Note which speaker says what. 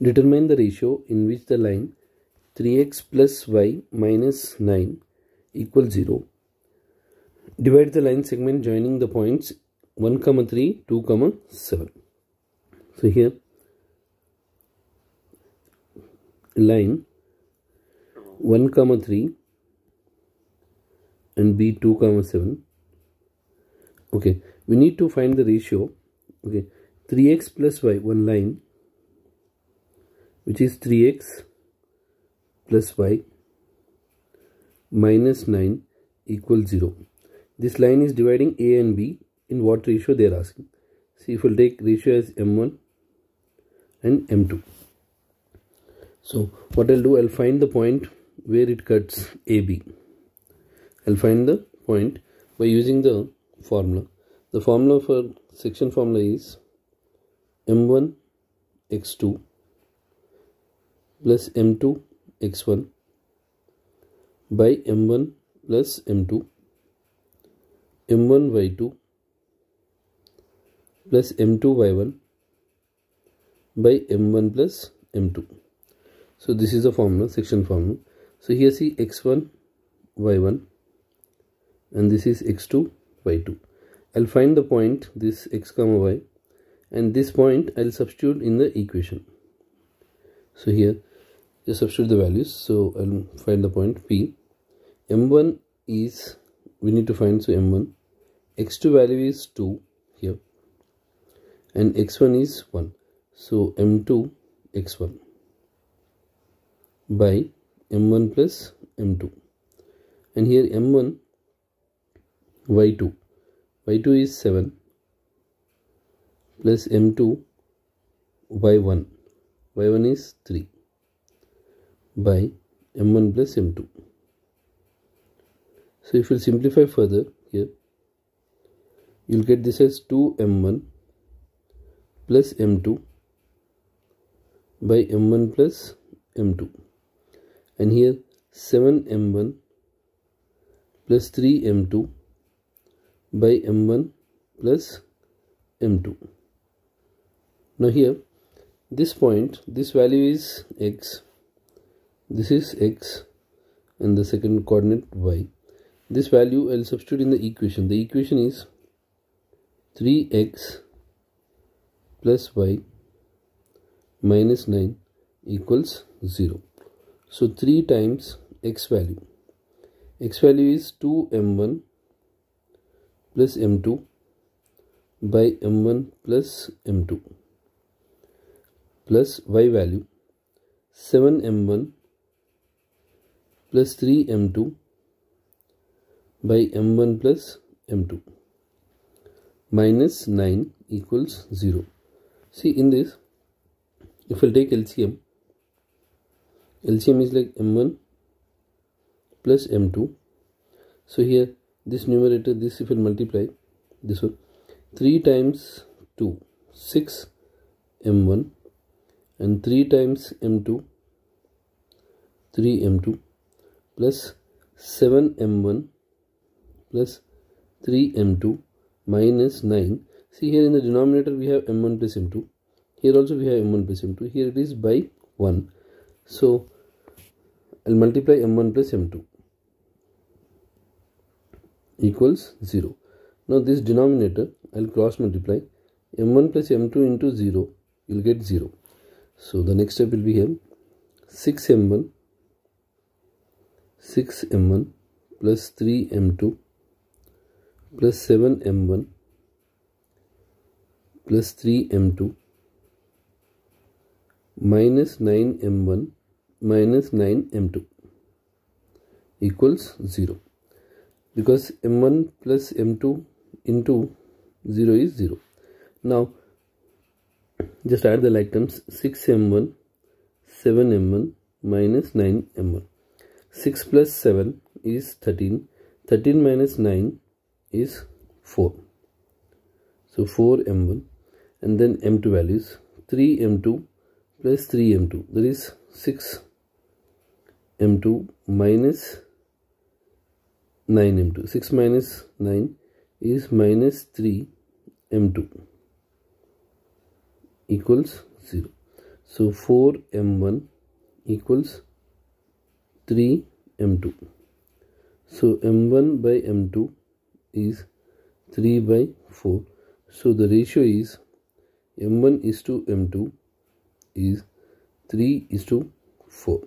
Speaker 1: Determine the ratio in which the line 3x plus y minus 9 equals 0. Divide the line segment joining the points 1 comma 3 2 comma 7. So here line 1 comma 3 and b 2 comma 7 okay we need to find the ratio okay 3x plus y one line which is 3x plus y minus 9 equals 0. This line is dividing a and b in what ratio they are asking. See if we'll take ratio as m1 and m2. So what I'll do, I'll find the point where it cuts AB. I'll find the point by using the formula. The formula for section formula is m1 x2 plus m2 x1 by m1 plus m2 m1 y2 plus m2 y1 by m1 plus m2 so this is the formula section formula. So here see x1 y1 and this is x2 y2 i'll find the point this x comma y and this point i'll substitute in the equation. So here just substitute the values so I'll find the point P. M1 is we need to find so m1 x2 value is 2 here and x1 is 1 so m2 x1 by m1 plus m2 and here m1 y2 y2 is 7 plus m2 y1 y1 is 3 by m1 plus m2. So if you simplify further here, you'll get this as 2m1 plus m2 by m1 plus m2 and here 7m1 plus 3m2 by m1 plus m2 now here this point this value is x this is x and the second coordinate y. This value I'll substitute in the equation. The equation is 3x plus y minus 9 equals 0 so 3 times x value. X value is 2m1 plus m2 by m1 plus m2 plus y value 7m1 plus 3 m2 by m1 plus m2 minus 9 equals 0 see in this if we'll take LCM LCM is like m1 plus m2 so here this numerator this if we multiply this one 3 times 2 6 m1 and 3 times m2 3 m2 plus 7m1 plus 3m2 minus 9 see here in the denominator we have m1 plus m2 here also we have m1 plus m2 here it is by 1 so I'll multiply m1 plus m2 equals 0 now this denominator I'll cross multiply. M1 plus m2 into 0 you'll get 0 so the next step will be here. 6m1 6m1 plus 3m2 plus 7m1 plus 3m2 minus 9m1 minus 9m2 equals 0 because m1 plus m2 into 0 is 0 now just add the like terms 6m1 7m1 minus 9m1 6 plus 7 is 13 13 minus 9 is 4 so 4 m1 and then m2 values 3 m2 plus 3 m2 that is 6 m2 minus 9 m2 6 minus 9 is minus 3 m2 equals 0 So 4 m1 equals 3 m2. So m1 by m2 is 3 by 4. So the ratio is m1 is to m2 is 3 is to 4.